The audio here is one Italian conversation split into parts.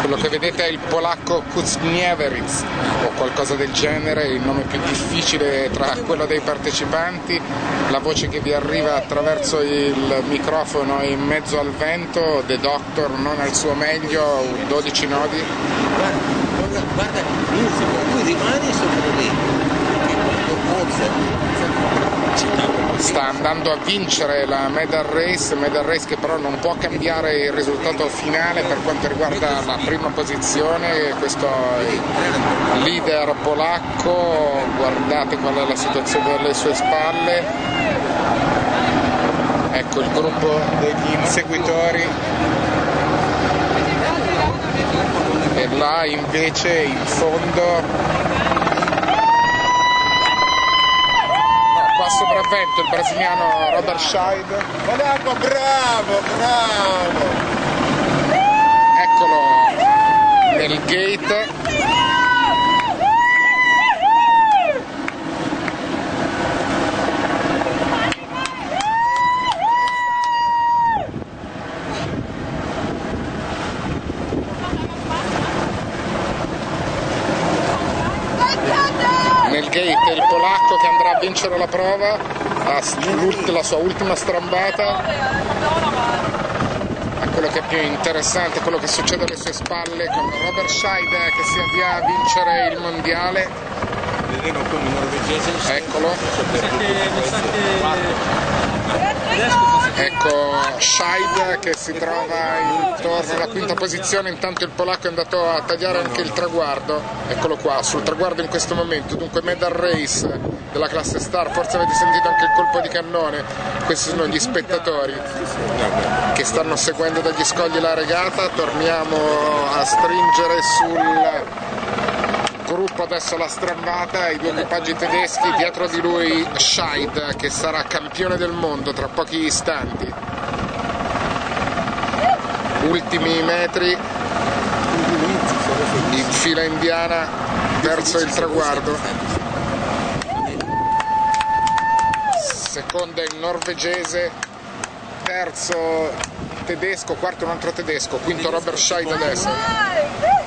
Quello che vedete è il polacco Kuzniewicz o qualcosa del genere, il nome più difficile tra quello dei partecipanti, la voce che vi arriva attraverso il microfono in mezzo al vento, The Doctor non al suo meglio, 12 nodi. Guarda, guarda andando a vincere la medal race, medal race che però non può cambiare il risultato finale per quanto riguarda la prima posizione, questo leader polacco, guardate qual è la situazione delle sue spalle, ecco il gruppo degli inseguitori. E là invece in fondo sopravvento il brasiliano Robert Scheid. Polacco, bravo, bravo! Eccolo nel gate. Nel gate il polacco che andrà a vincere la prova, la sua ultima strambata. Ma quello che è più interessante, quello che succede alle sue spalle con Robert Scheid che si avvia a vincere il mondiale. Eccolo. Ecco Scheid che si trova intorno alla quinta posizione, intanto il polacco è andato a tagliare anche il traguardo, eccolo qua, sul traguardo in questo momento, dunque medal race della classe star, forse avete sentito anche il colpo di cannone, questi sono gli spettatori che stanno seguendo dagli scogli la regata, torniamo a stringere sul gruppo adesso la strambata, i due equipaggi tedeschi, dietro di lui Scheid che sarà campione del mondo tra pochi istanti. Ultimi metri in fila indiana verso il traguardo. Seconda il norvegese, terzo tedesco, quarto un altro tedesco, quinto Robert Scheid adesso.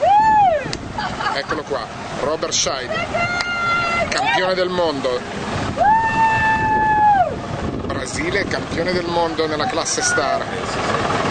Qua, Robert Scheid, campione del mondo. Brasile, campione del mondo nella classe star.